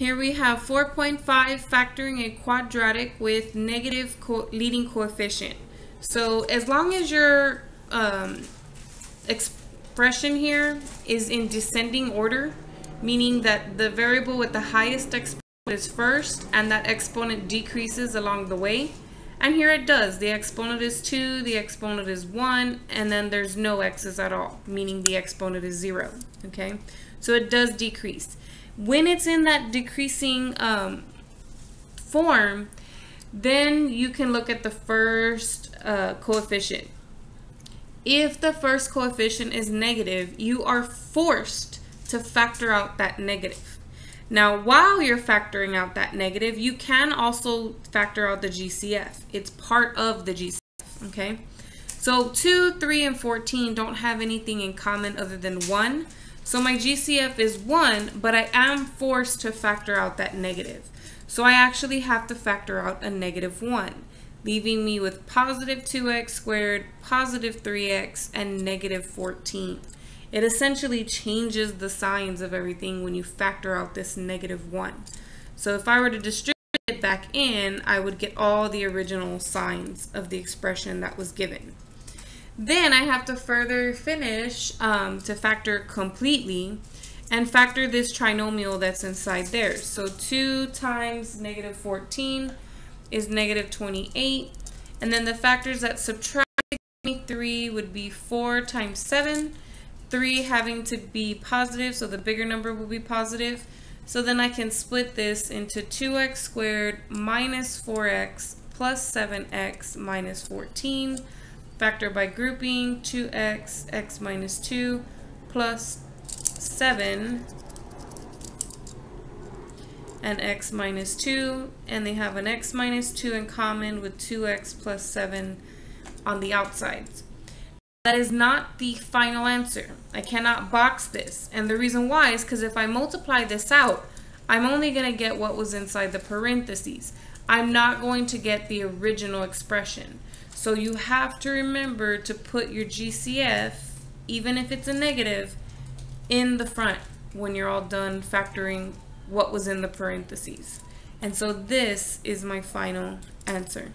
Here we have 4.5 factoring a quadratic with negative co leading coefficient. So as long as your um, expression here is in descending order, meaning that the variable with the highest exponent is first and that exponent decreases along the way, and here it does. The exponent is 2, the exponent is 1, and then there's no x's at all, meaning the exponent is 0. Okay, so it does decrease. When it's in that decreasing um, form, then you can look at the first uh, coefficient. If the first coefficient is negative, you are forced to factor out that negative. Now, while you're factoring out that negative, you can also factor out the GCF. It's part of the GCF, okay? So 2, 3, and 14 don't have anything in common other than 1. So my GCF is 1, but I am forced to factor out that negative. So I actually have to factor out a negative 1, leaving me with positive 2x squared, positive 3x, and negative 14. It essentially changes the signs of everything when you factor out this negative 1. So if I were to distribute it back in, I would get all the original signs of the expression that was given. Then I have to further finish um, to factor completely and factor this trinomial that's inside there. So 2 times negative 14 is negative 28. And then the factors that subtract 23 would be 4 times 7 3 having to be positive, so the bigger number will be positive. So then I can split this into 2x squared minus 4x plus 7x minus 14. Factor by grouping 2x, x minus 2 plus 7 and x minus 2 and they have an x minus 2 in common with 2x plus 7 on the outsides. That is not the final answer. I cannot box this. And the reason why is because if I multiply this out, I'm only going to get what was inside the parentheses. I'm not going to get the original expression. So you have to remember to put your GCF, even if it's a negative, in the front when you're all done factoring what was in the parentheses. And so this is my final answer.